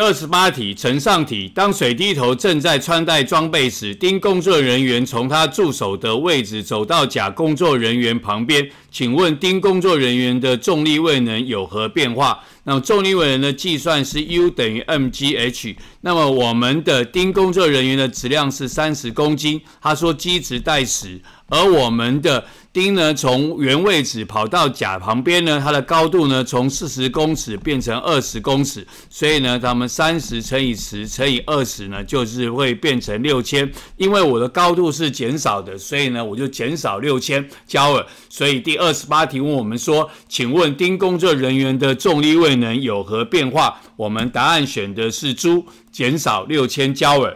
二十八题，呈上题：当水滴头正在穿戴装备时，丁工作人员从他驻守的位置走到甲工作人员旁边，请问丁工作人员的重力位能有何变化？那么重力位能的计算是 U 等于 mgh。那么我们的丁工作人员的质量是三十公斤，他说基值带十，而我们的丁呢，从原位置跑到甲旁边呢，它的高度呢从四十公尺变成二十公尺，所以呢，咱们三十乘以十乘以二十呢，就是会变成六千。因为我的高度是减少的，所以呢，我就减少六千焦耳。所以第二十八题问我们说，请问丁工作人员的重力位能有何变化？我们答案选的是猪，减少六千焦耳。